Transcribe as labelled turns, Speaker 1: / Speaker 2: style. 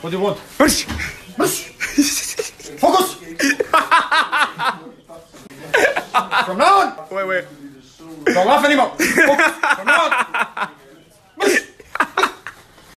Speaker 1: What do you want?
Speaker 2: March.
Speaker 1: Focus! From now on,
Speaker 2: Wait, wait.
Speaker 1: don't laugh anymore. Focus.